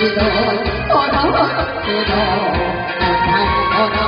我等我等我等我等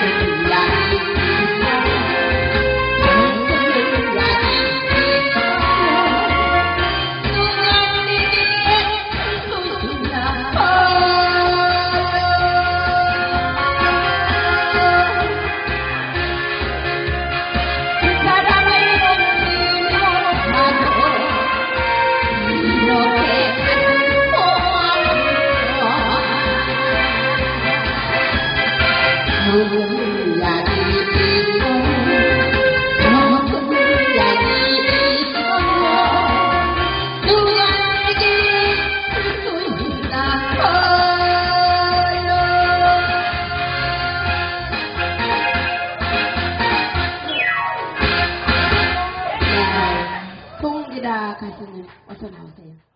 thank you. 나중에 어서 나오세요.